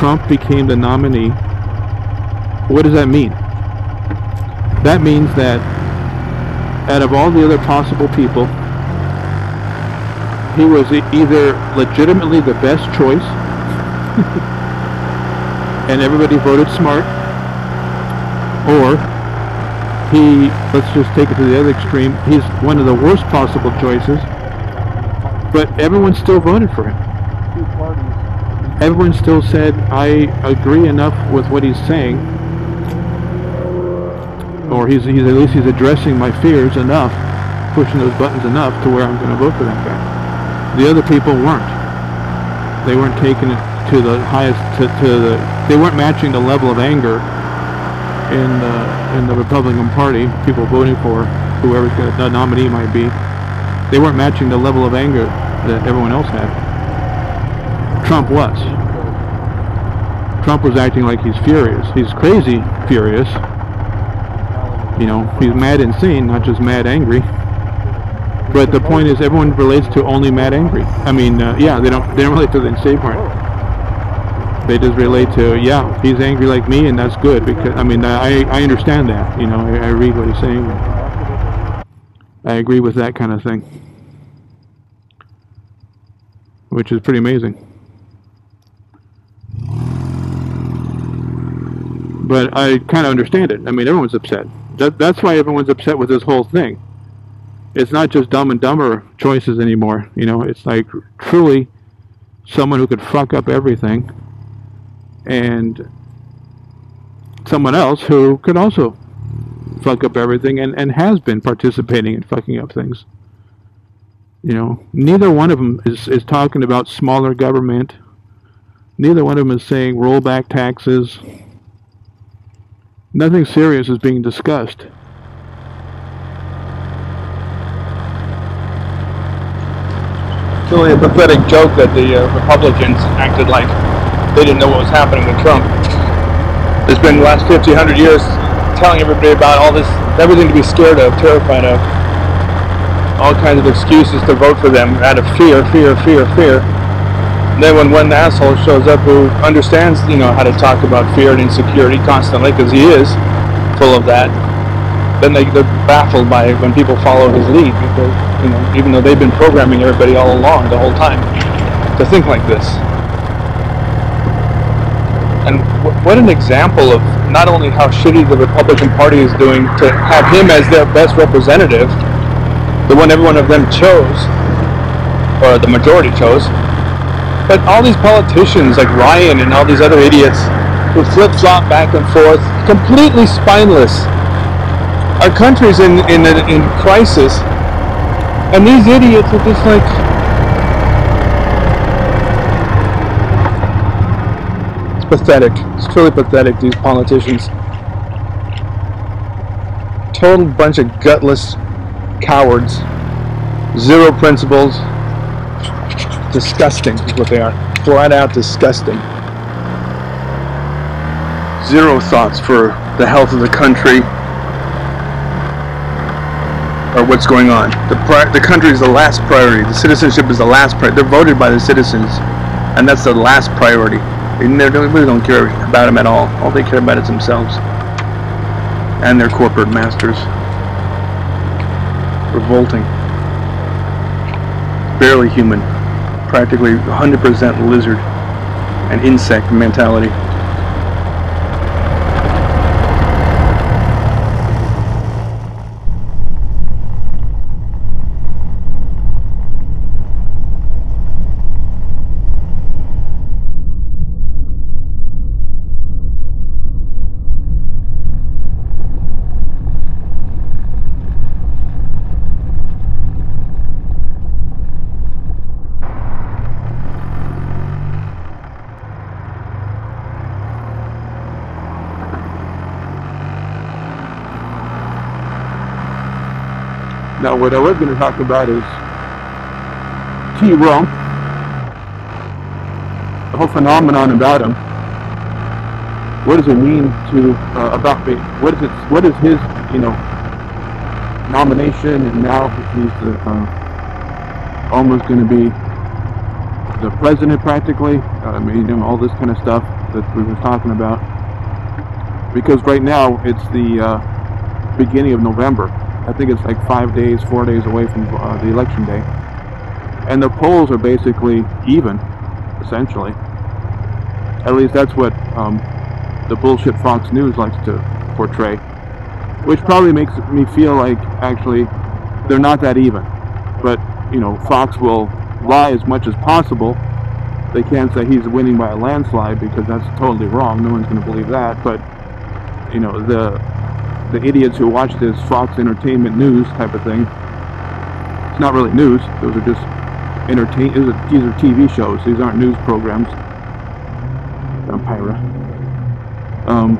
Trump became the nominee, what does that mean? That means that out of all the other possible people, he was either legitimately the best choice, and everybody voted smart, or he, let's just take it to the other extreme, he's one of the worst possible choices, but everyone still voted for him. Everyone still said, I agree enough with what he's saying, or he's, he's at least he's addressing my fears enough, pushing those buttons enough to where I'm going to vote for that guy. The other people weren't. They weren't taking it to the highest, to, to the, they weren't matching the level of anger in the, in the Republican Party, people voting for whoever the nominee might be. They weren't matching the level of anger that everyone else had. Trump was. Trump was acting like he's furious. He's crazy furious. You know, he's mad insane, not just mad angry. But the point is, everyone relates to only mad angry. I mean, uh, yeah, they don't they don't relate to the insane part. They just relate to, yeah, he's angry like me, and that's good because I mean, I I understand that. You know, I, I read what he's saying. I agree with that kind of thing, which is pretty amazing. But I kind of understand it. I mean, everyone's upset. That, that's why everyone's upset with this whole thing. It's not just dumb and dumber choices anymore. You know, it's like truly someone who could fuck up everything, and someone else who could also fuck up everything and, and has been participating in fucking up things. You know, neither one of them is, is talking about smaller government. Neither one of them is saying roll back taxes. Nothing serious is being discussed. It's really a pathetic joke that the uh, Republicans acted like they didn't know what was happening with Trump. There's been the last 50, 100 years telling everybody about all this, everything to be scared of, terrified of. All kinds of excuses to vote for them out of fear, fear, fear, fear. And then when one asshole shows up who understands, you know, how to talk about fear and insecurity constantly, because he is full of that, then they, they're baffled by it when people follow his lead, because, you know, even though they've been programming everybody all along, the whole time, to think like this. And w- what an example of not only how shitty the Republican Party is doing to have him as their best representative, the one every one of them chose, or the majority chose, but all these politicians like Ryan and all these other idiots who flip flop back and forth, completely spineless. Our country's in in in crisis, and these idiots are just like. It's pathetic. It's truly pathetic. These politicians, total bunch of gutless cowards, zero principles. Disgusting is what they are. Flat out disgusting. Zero thoughts for the health of the country or what's going on. The the country is the last priority. The citizenship is the last priority. They're voted by the citizens, and that's the last priority. They, they really don't care about them at all. All they care about is themselves and their corporate masters. Revolting. Barely human. Practically 100% lizard and insect mentality. Now, what I was going to talk about is T. Rump, the whole phenomenon about him. What does it mean to uh, about me? What is it? What is his, you know, nomination? And now he's uh, almost going to be the president, practically. Uh, I mean, all this kind of stuff. that we were talking about. Because right now it's the uh, beginning of November. I think it's like five days, four days away from uh, the election day. And the polls are basically even, essentially. At least that's what um, the bullshit Fox News likes to portray. Which probably makes me feel like actually they're not that even. But, you know, Fox will lie as much as possible. They can't say he's winning by a landslide because that's totally wrong. No one's going to believe that. But, you know, the the idiots who watch this Fox Entertainment News type of thing, it's not really news. Those are just entertain. These are, TV shows. These aren't news programs. Vampira. Um,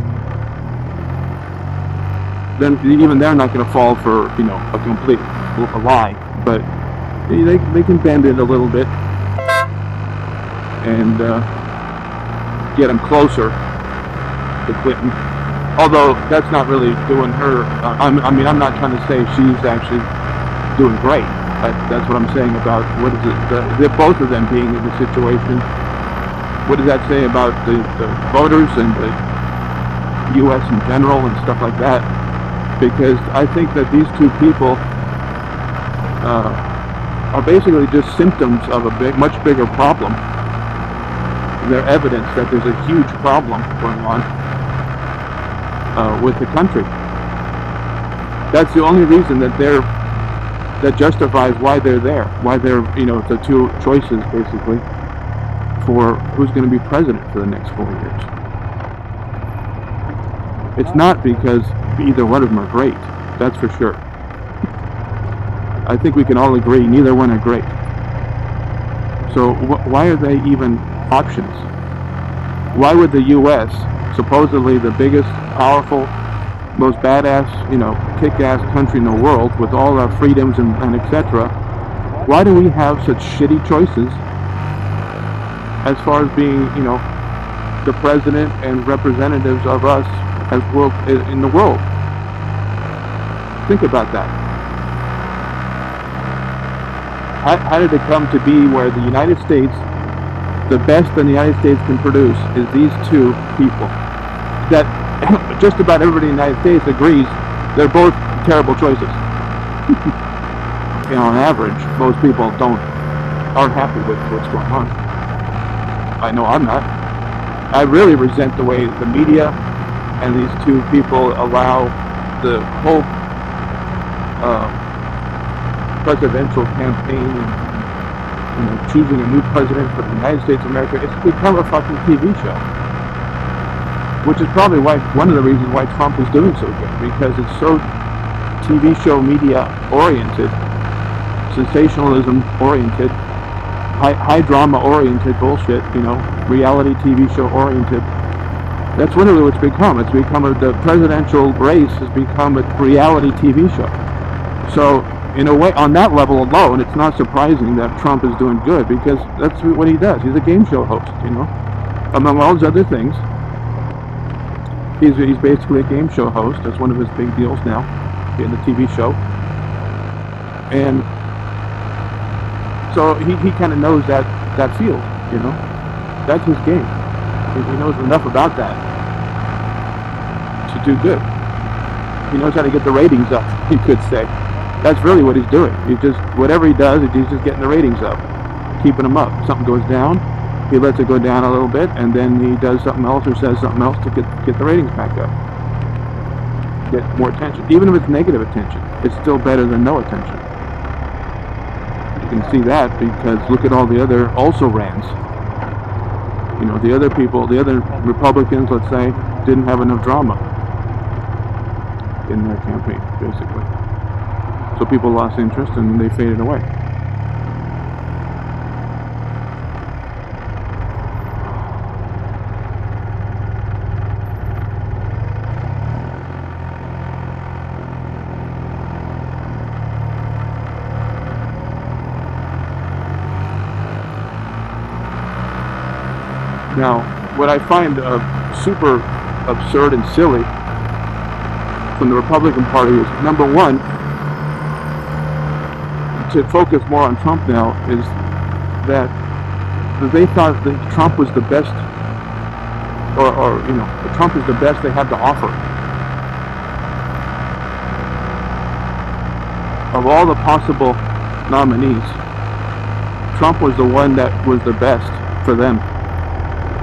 then even they're not going to fall for you know a complete a lie, but they they can bend it a little bit and uh, get them closer to Clinton. Although that's not really doing her. Uh, I mean, I'm not trying to say she's actually doing great. That, that's what I'm saying about what is it? The, both of them being in the situation. What does that say about the, the voters and the U.S. in general and stuff like that? Because I think that these two people uh, are basically just symptoms of a big, much bigger problem. They're evidence that there's a huge problem going on uh, with the country. That's the only reason that they're that justifies why they're there, why they're you know the two choices basically for who's going to be president for the next four years. It's not because either one of them are great, that's for sure. I think we can all agree neither one are great. So wh why are they even options? Why would the U.S., supposedly the biggest, powerful, most badass, you know, kick-ass country in the world with all our freedoms and, and etc., why do we have such shitty choices as far as being, you know, the president and representatives of us as world in the world? Think about that. How, how did it come to be where the United States, the best that the United States can produce is these two people that just about everybody in the United States agrees they're both terrible choices. you know, on average, most people don't aren't happy with what's going on. I know I'm not. I really resent the way the media and these two people allow the whole uh, presidential campaign you know, choosing a new president for the United States of America. It's become a fucking TV show which is probably why one of the reasons why Trump is doing so good because it's so TV show media oriented, sensationalism oriented, high, high drama oriented bullshit, you know, reality TV show oriented. That's literally what it's become. It's become a, the presidential race has become a reality TV show. So in a way, on that level alone, it's not surprising that Trump is doing good because that's what he does. He's a game show host, you know, among all his other things he's, he's basically a game show host. That's one of his big deals now, in the TV show. And so he, he kind of knows that, that field, you know. That's his game. He, he knows enough about that to do good. He knows how to get the ratings up, you could say. That's really what he's doing. He just, whatever he does, he's just getting the ratings up, keeping them up. Something goes down, he lets it go down a little bit, and then he does something else or says something else to get get the ratings back up, get more attention. Even if it's negative attention, it's still better than no attention. You can see that because look at all the other also rans. You know, the other people, the other Republicans, let's say, didn't have enough drama in their campaign, basically. So people lost interest and they faded away. Now, what I find uh, super absurd and silly from the Republican Party is number one, to focus more on Trump now, is that they thought that Trump was the best or, or you know, Trump is the best they have to offer. Of all the possible nominees, Trump was the one that was the best for them.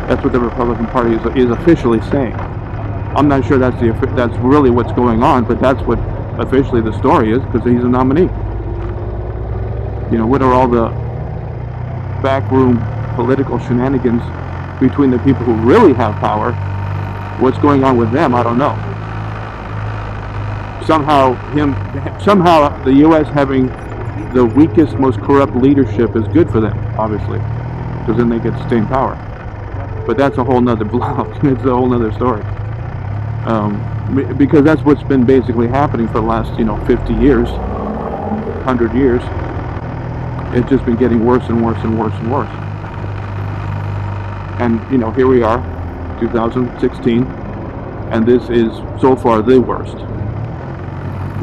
That's what the Republican Party is, is officially saying. I'm not sure that's the that's really what's going on, but that's what officially the story is because he's a nominee. You know, what are all the backroom political shenanigans between the people who really have power? What's going on with them? I don't know. Somehow, him, somehow, the U.S. having the weakest, most corrupt leadership is good for them, obviously, because then they get to stay in power. But that's a whole nother blog. it's a whole nother story. Um, because that's what's been basically happening for the last, you know, 50 years, 100 years. It's just been getting worse and worse and worse and worse. And, you know, here we are, 2016, and this is so far the worst.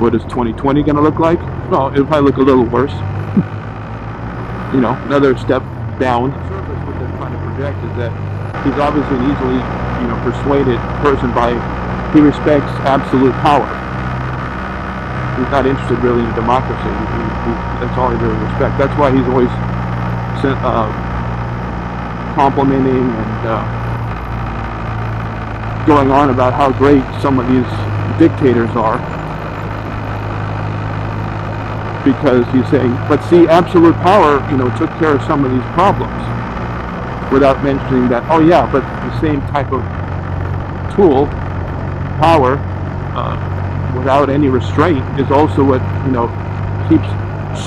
What is 2020 going to look like? Well, it'll probably look a little worse. you know, another step down. Surface, what they're trying to project is that he's obviously an easily, you know, persuaded person by he respects absolute power. He's not interested really in democracy. He, he, that's all he really respects. That's why he's always uh, complimenting and uh, going on about how great some of these dictators are. Because he's saying, but see, absolute power, you know, took care of some of these problems. Without mentioning that, oh yeah, but the same type of tool power uh, without any restraint is also what you know keeps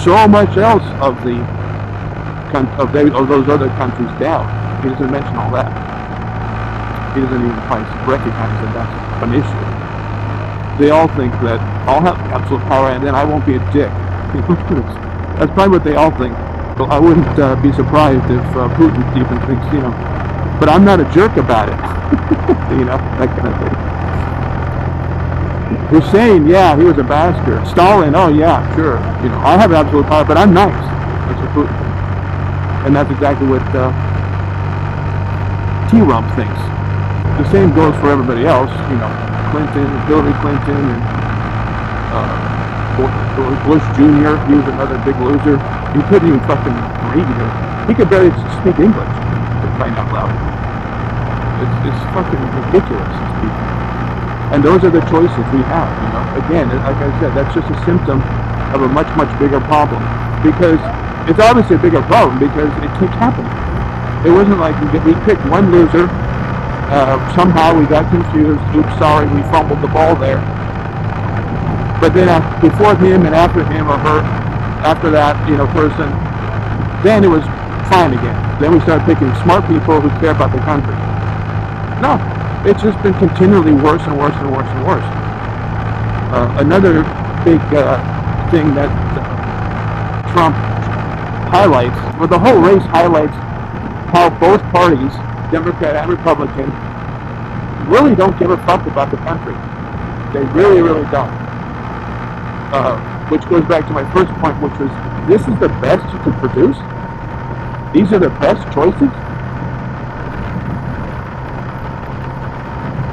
so much else of the of, they, of those other countries down. He doesn't mention all that. He doesn't even recognize that that's an issue. They all think that I'll have absolute power and then I won't be a dick. that's probably what they all think. Well, I wouldn't uh, be surprised if uh, Putin even thinks, you know, but I'm not a jerk about it. you know, that kind of thing. Hussein, yeah, he was a bastard. Stalin, oh yeah, sure. You know, I have absolute power, but I'm nice. That's Putin And that's exactly what uh, T-Rump thinks. The same goes for everybody else, you know, Clinton, Hillary Clinton, and uh, Bush Jr., he was another big loser. He couldn't even fucking read it. He could barely speak English, find out loud. It's, it's fucking ridiculous, and those are the choices we have, you know. Again, like I said, that's just a symptom of a much, much bigger problem. Because it's obviously a bigger problem because it keeps happening. It wasn't like we, picked one loser, uh, somehow we got confused, oops, sorry, we fumbled the ball there. But then uh, before him and after him or her, after that, you know, person, then it was fine again. Then we started picking smart people who care about the country. No, it's just been continually worse and worse and worse and worse. Uh, another big uh, thing that Trump highlights, well, the whole race highlights how both parties, Democrat and Republican, really don't give a fuck about the country. They really, really don't. Uh, which goes back to my first point, which was this is the best you can produce? These are the best choices?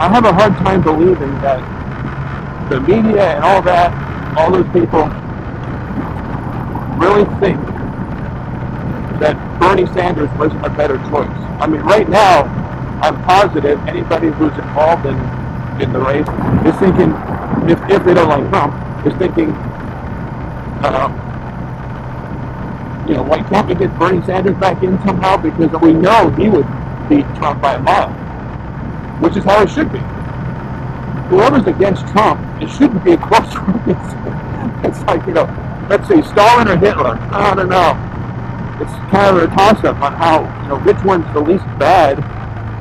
I have a hard time believing that the media and all that, all those people really think that Bernie Sanders wasn't a better choice. I mean, right now, I'm positive anybody who's involved in, in the race is thinking, if, if they don't like Trump, is thinking, uh, you know, why can't we get Bernie Sanders back in somehow? Because we know he would beat Trump by a mile which is how it should be. Whoever's against Trump, it shouldn't be a close race. it's like, you know, let's say Stalin or Hitler. I don't know. It's kind of a toss-up on how, you know, which one's the least bad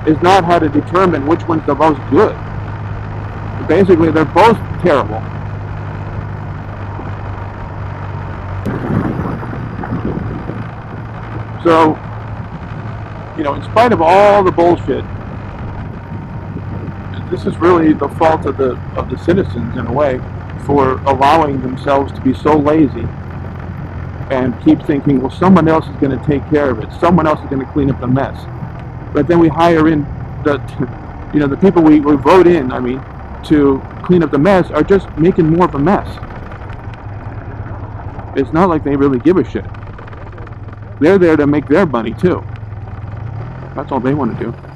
is not how to determine which one's the most good. Basically, they're both terrible. So, you know, in spite of all the bullshit this is really the fault of the of the citizens in a way for allowing themselves to be so lazy and keep thinking, well, someone else is going to take care of it. Someone else is going to clean up the mess. But then we hire in the you know, the people we, we vote in, I mean, to clean up the mess are just making more of a mess. It's not like they really give a shit. They're there to make their money too. That's all they want to do.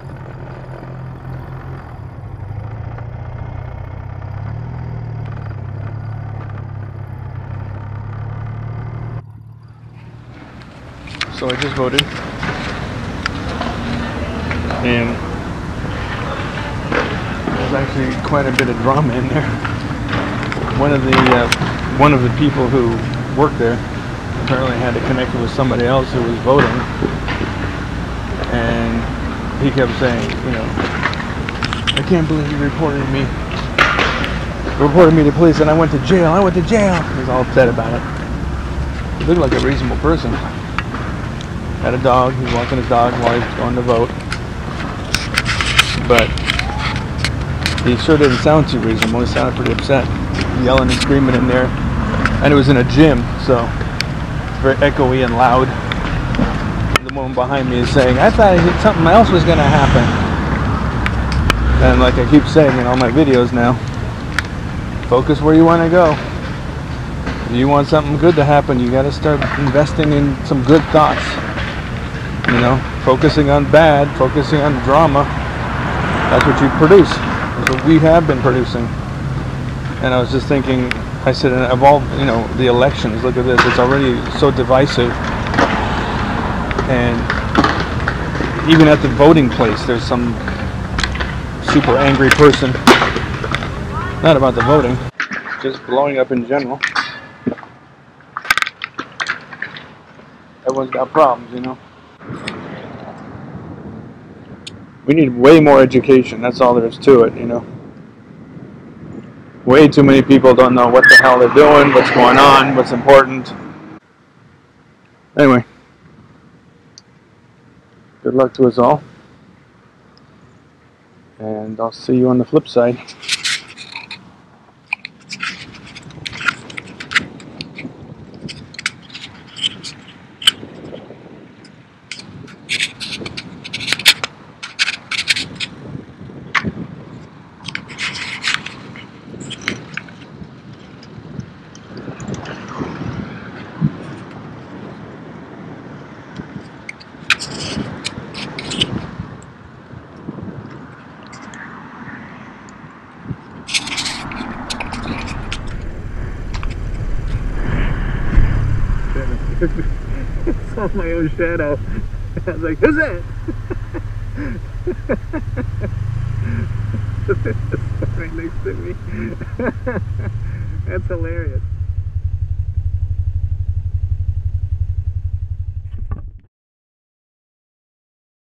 So I just voted. And there's actually quite a bit of drama in there. One of the uh, one of the people who worked there apparently had to connect with somebody else who was voting, and he kept saying, you know, I can't believe you reported me, reported me to police, and I went to jail. I went to jail. He was all upset about it. He looked like a reasonable person had a dog. He's walking his dog while he's going to vote. But he sure didn't sound too reasonable. He sounded pretty upset, yelling and screaming in there. And it was in a gym, so it's very echoey and loud. The woman behind me is saying, I thought something else was going to happen. And like I keep saying in all my videos now, focus where you want to go. If you want something good to happen, you got to start investing in some good thoughts. You know, focusing on bad, focusing on drama. That's what you produce. That's what we have been producing. And I was just thinking, I said, and of all, you know, the elections, look at this. It's already so divisive. And even at the voting place, there's some super angry person. Not about the voting, just blowing up in general. Everyone's got problems, you know. We need way more education. That's all there is to it, you know. Way too many people don't know what the hell they're doing, what's going on, what's important. Anyway, good luck to us all. And I'll see you on the flip side. saw my own shadow. I was like, who's that? right next to me. That's hilarious.